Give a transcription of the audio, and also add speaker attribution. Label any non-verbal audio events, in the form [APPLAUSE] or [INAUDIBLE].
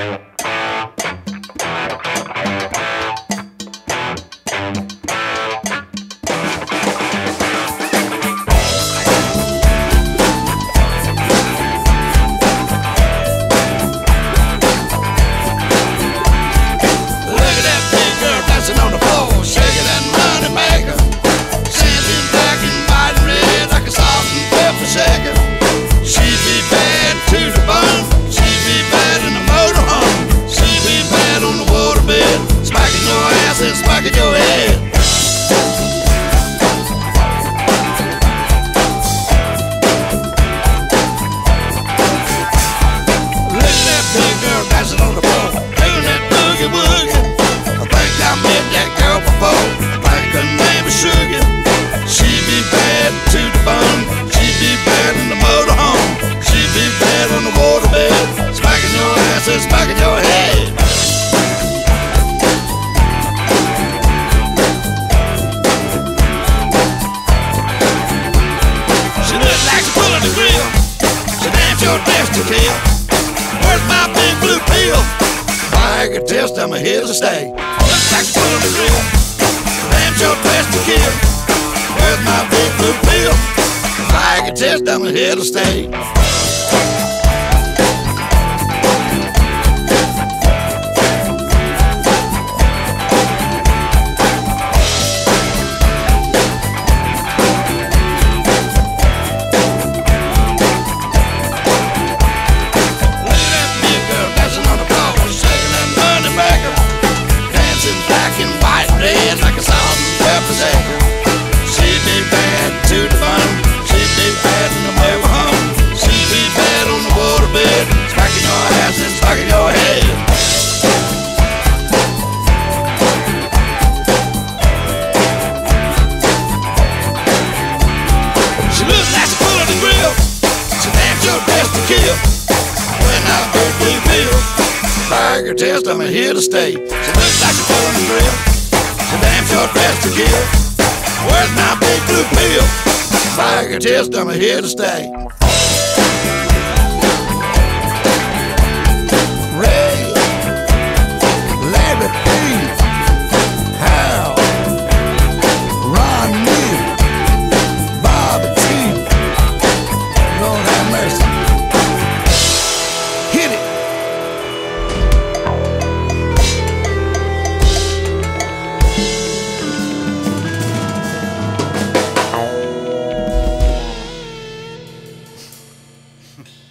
Speaker 1: Yeah. I can do it. To kill. Where's my big blue pill? I can test I'm here to stay. Looks like a on the grill. Damn sure dressed to kill. Where's my big blue pill? I can test I'm here to stay. Tiger test, I'm here to stay. She looks like a the grill. She damn sure dressed to kill. Where's my big blue pill? Tiger test, I'm here to stay. Yeah. [LAUGHS]